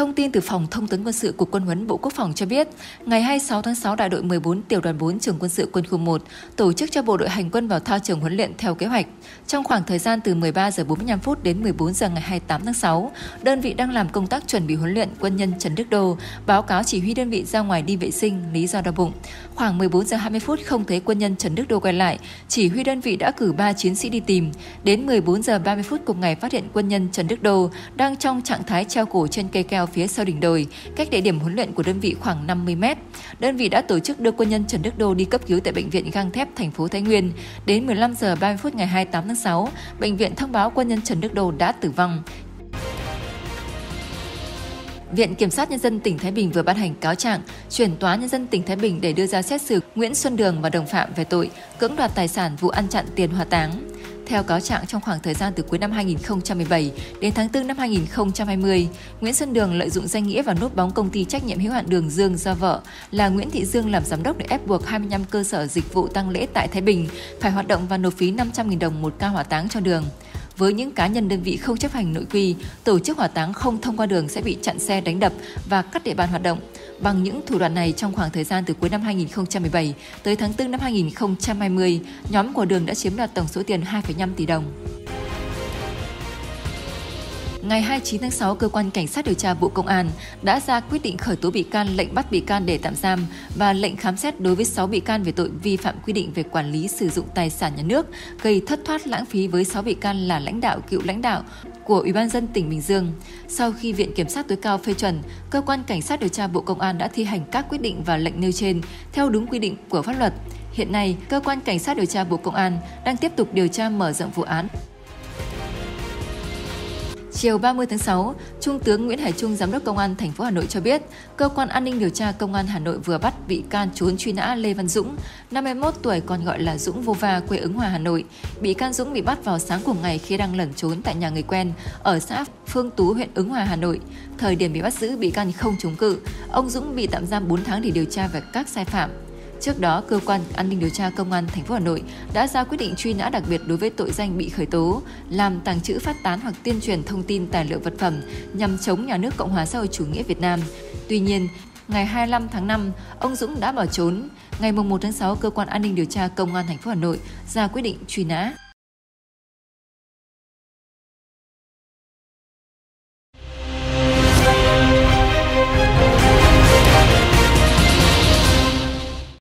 Thông tin từ Phòng Thông tấn Quân sự Cục Quân huấn Bộ Quốc phòng cho biết, ngày 26 tháng 6, Đại đội 14 Tiểu đoàn 4 Trường quân sự Quân khu 1 tổ chức cho bộ đội hành quân vào thao trường huấn luyện theo kế hoạch. Trong khoảng thời gian từ 13 giờ 45 phút đến 14 giờ ngày 28 tháng 6, đơn vị đang làm công tác chuẩn bị huấn luyện quân nhân Trần Đức Đô, báo cáo chỉ huy đơn vị ra ngoài đi vệ sinh, lý do đau bụng. Khoảng 14 giờ 20 phút không thấy quân nhân Trần Đức Đô quay lại, chỉ huy đơn vị đã cử 3 chiến sĩ đi tìm. Đến 14 giờ 30 phút cùng ngày phát hiện quân nhân Trần Đức Đô đang trong trạng thái treo cổ trên cây keo phía sau đỉnh đồi, cách địa điểm huấn luyện của đơn vị khoảng 50 mét. Đơn vị đã tổ chức đưa quân nhân Trần Đức Đô đi cấp cứu tại bệnh viện gang thép thành phố Thái Nguyên. Đến 15 giờ 30 phút ngày 28 tháng 6, bệnh viện thông báo quân nhân Trần Đức Đô đã tử vong. Viện Kiểm sát Nhân dân tỉnh Thái Bình vừa ban hành cáo trạng chuyển tòa nhân dân tỉnh Thái Bình để đưa ra xét xử Nguyễn Xuân Đường và đồng phạm về tội cưỡng đoạt tài sản vụ ăn chặn tiền hỏa táng. Theo cáo trạng trong khoảng thời gian từ cuối năm 2017 đến tháng 4 năm 2020, Nguyễn Xuân Đường lợi dụng danh nghĩa và núp bóng công ty trách nhiệm hữu hạn Đường Dương do vợ là Nguyễn Thị Dương làm giám đốc để ép buộc 25 cơ sở dịch vụ tăng lễ tại Thái Bình phải hoạt động và nộp phí 500.000 đồng một ca hỏa táng cho đường với những cá nhân đơn vị không chấp hành nội quy, tổ chức hỏa táng không thông qua đường sẽ bị chặn xe đánh đập và cắt địa bàn hoạt động. Bằng những thủ đoạn này trong khoảng thời gian từ cuối năm 2017 tới tháng 4 năm 2020, nhóm của Đường đã chiếm đoạt tổng số tiền 2,5 tỷ đồng. Ngày 29 tháng 6, cơ quan cảnh sát điều tra Bộ Công an đã ra quyết định khởi tố bị can, lệnh bắt bị can để tạm giam và lệnh khám xét đối với 6 bị can về tội vi phạm quy định về quản lý sử dụng tài sản nhà nước, gây thất thoát lãng phí với 6 bị can là lãnh đạo, cựu lãnh đạo của Ủy ban dân tỉnh Bình Dương. Sau khi Viện Kiểm sát tối cao phê chuẩn, cơ quan cảnh sát điều tra Bộ Công an đã thi hành các quyết định và lệnh nêu trên theo đúng quy định của pháp luật. Hiện nay, cơ quan cảnh sát điều tra Bộ Công an đang tiếp tục điều tra mở rộng vụ án Chiều 30 tháng 6, Trung tướng Nguyễn Hải Trung, Giám đốc Công an thành phố Hà Nội cho biết, cơ quan an ninh điều tra Công an Hà Nội vừa bắt bị can trốn truy nã Lê Văn Dũng, 51 tuổi còn gọi là Dũng Vô Va, quê ứng Hòa, Hà Nội. Bị can Dũng bị bắt vào sáng cùng ngày khi đang lẩn trốn tại nhà người quen ở xã Phương Tú, huyện Ứng Hòa, Hà Nội. Thời điểm bị bắt giữ, bị can không chống cự. Ông Dũng bị tạm giam 4 tháng để điều tra về các sai phạm. Trước đó, cơ quan an ninh điều tra công an thành phố Hà Nội đã ra quyết định truy nã đặc biệt đối với tội danh bị khởi tố, làm tàng trữ phát tán hoặc tuyên truyền thông tin tài liệu vật phẩm nhằm chống nhà nước Cộng hòa xã hội chủ nghĩa Việt Nam. Tuy nhiên, ngày 25 tháng 5, ông Dũng đã bỏ trốn. Ngày 1 tháng 6, cơ quan an ninh điều tra công an thành phố Hà Nội ra quyết định truy nã.